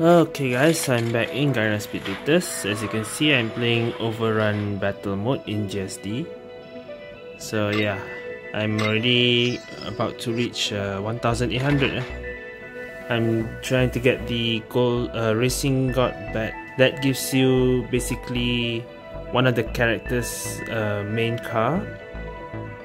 Okay guys, I'm back in Garena Speed Drifters. As you can see, I'm playing Overrun Battle Mode in GSD. So yeah, I'm already about to reach uh, 1800. Eh? I'm trying to get the gold uh, Racing God bat. That gives you basically one of the characters' uh, main car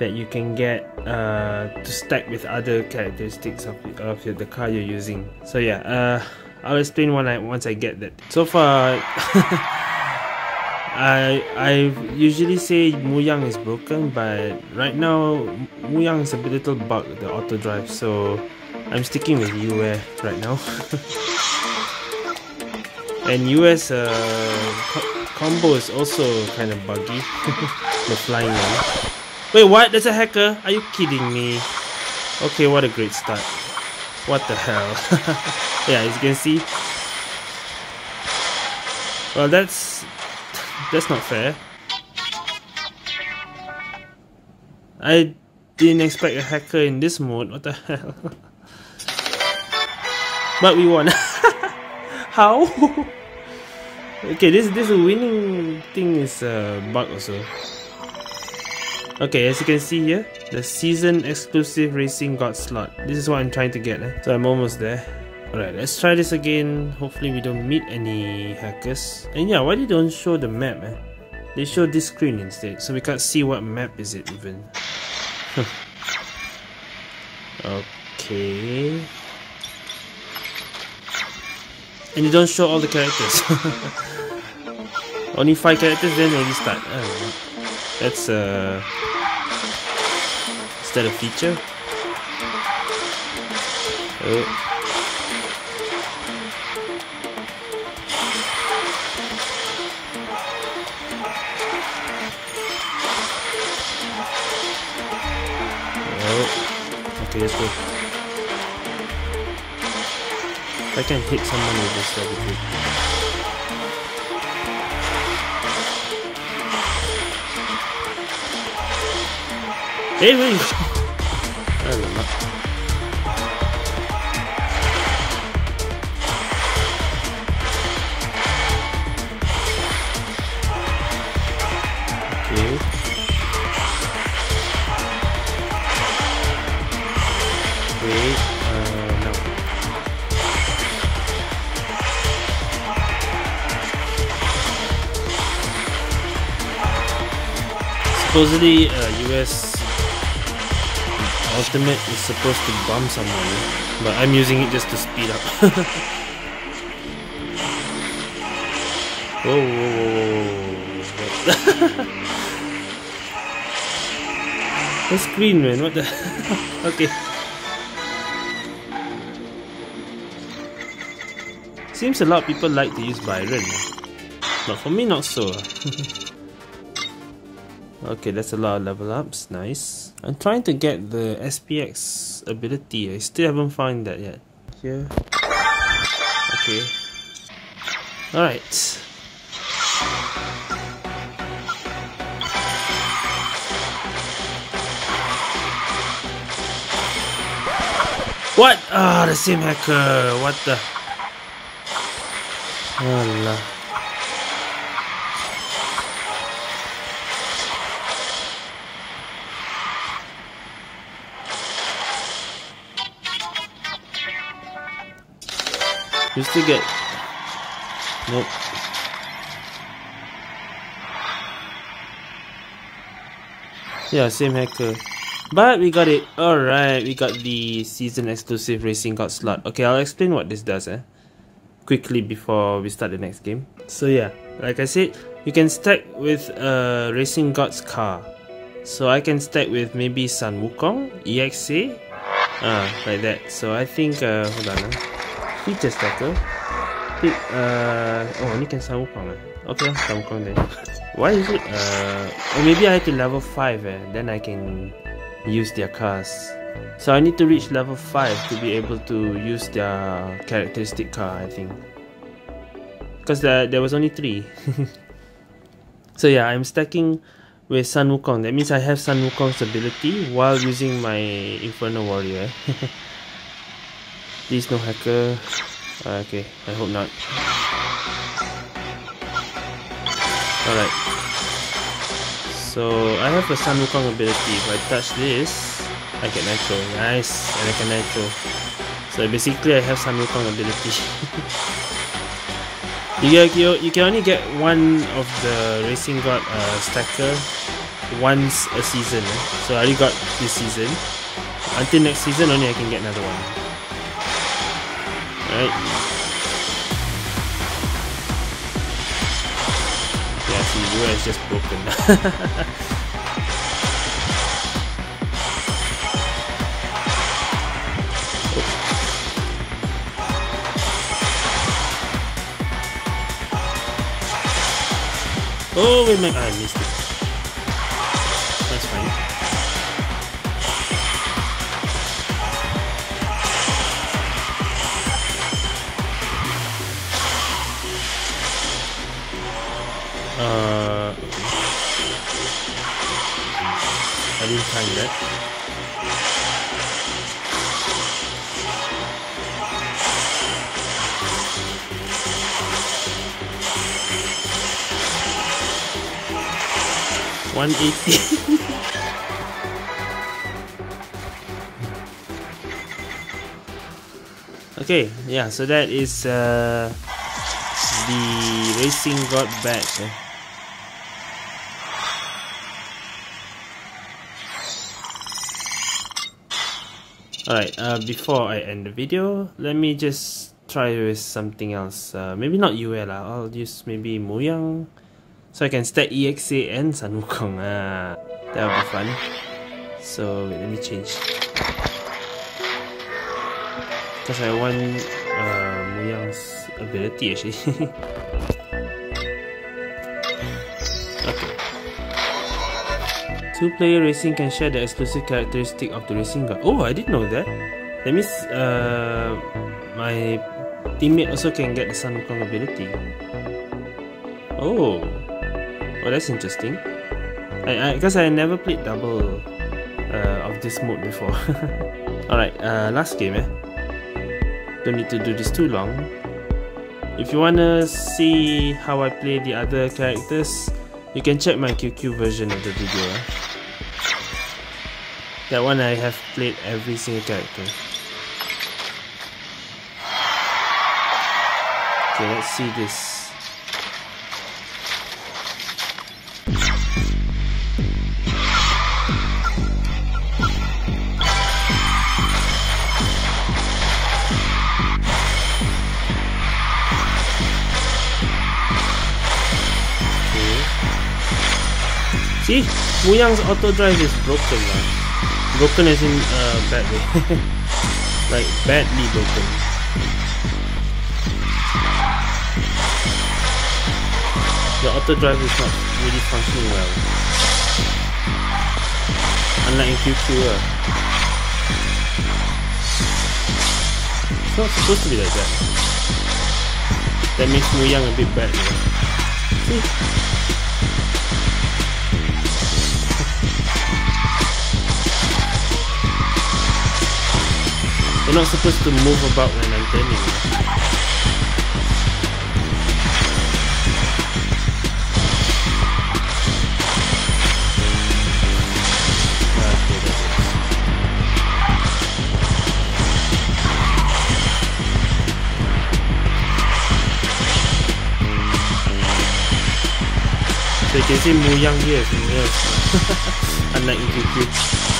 that you can get uh, to stack with other characteristics of, of the car you're using. So yeah, uh, I'll explain when I once I get that. So far, I I usually say Muyang is broken, but right now Muyang is a little bug the auto drive, so I'm sticking with UA right now. and US uh, co combo is also kind of buggy, the flying one. Wait, what? There's a hacker? Are you kidding me? Okay, what a great start. What the hell? yeah, as you can see. Well, that's that's not fair. I didn't expect a hacker in this mode. What the hell? but we won. How? okay, this this winning thing is a bug also. Okay, as you can see here, the season exclusive racing god slot. This is what I'm trying to get. Eh? So I'm almost there. Alright, let's try this again. Hopefully we don't meet any hackers. And yeah, why they don't show the map? Eh? They show this screen instead, so we can't see what map is it even. okay. And they don't show all the characters. Only five characters, then already start. That's uh that a feature? Oh. Oh. Okay. I can hit someone with this, that would Hey, wait! Supposedly, uh, US ultimate is supposed to bomb someone, but I'm using it just to speed up. whoa, whoa, whoa, whoa. the screen, man, what the? okay. Seems a lot of people like to use Byron, but for me, not so. Okay, that's a lot of level ups. Nice. I'm trying to get the SPX ability. I still haven't found that yet. Here. Okay. Alright. What? Ah, oh, the same hacker. What the? Allah. You to get... Nope. Yeah, same hacker. But we got it. Alright, we got the season exclusive racing god slot. Okay, I'll explain what this does eh. Quickly before we start the next game. So yeah, like I said, you can stack with a racing god's car. So I can stack with maybe Sun Wukong, EXA, ah, like that. So I think, uh, hold on. Uh feature stacker. Pick, uh, oh, ni can Sun Wukong eh. Okay, Sun Wukong then. Why is it, uh, or maybe I have to level 5 eh, then I can use their cars. So I need to reach level 5 to be able to use their characteristic car, I think. Because there, there was only 3. so yeah, I'm stacking with Sun Wukong. That means I have Sun Wukong's ability while using my Inferno Warrior. Please no hacker. Uh, okay, I hope not. Alright. So, I have a Sun Wukong ability. If I touch this, I get Nitro. Nice! And I can Nitro. So basically, I have Sun Wukong ability. you, get, you, you can only get one of the Racing God uh, stacker once a season. Eh? So I already got this season. Until next season, only I can get another one. Right? Yeah, see, Lua is just broken. Oh, wait, my, I missed it. That. One eighty. okay, yeah. So that is uh, the racing god badge. Eh? Alright, uh, before I end the video, let me just try with something else. Uh, maybe not UL, I'll use maybe Muyang. So I can stack EXA and Sun Wukong. Ah, that will be fun. So wait, let me change. Because I want uh, Muyang's ability actually. Two player racing can share the exclusive characteristic of the racing god. Oh, I didn't know that. That means uh, my teammate also can get the Sun Wukong ability. Oh. Oh, that's interesting. I because I, I, never played double uh, of this mode before. Alright, uh, last game eh. Don't need to do this too long. If you wanna see how I play the other characters, you can check my QQ version of the video. Eh? That one I have played every single character. Okay, let's see this. See, Muyang's auto drive is broken man. Broken as in uh, bad way. like badly broken. The auto drive is not really functioning well. Unlike in QQ uh. It's not supposed to be like that. That makes Muyang a bit bad. See? You're not supposed to move about when I'm turning. So you can see Muyang here, yes. Unlike in QQ.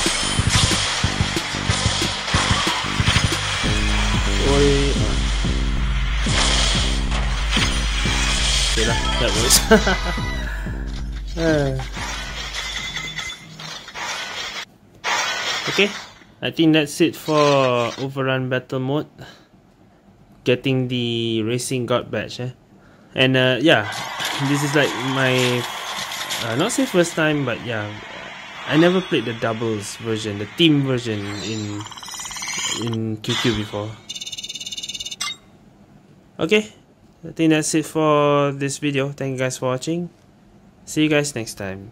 That works. okay, I think that's it for Overrun Battle Mode. Getting the Racing God badge, eh? And uh, yeah, this is like my, uh, not say first time, but yeah, I never played the doubles version, the team version in in QQ before. Okay, I think that's it for this video. Thank you guys for watching. See you guys next time.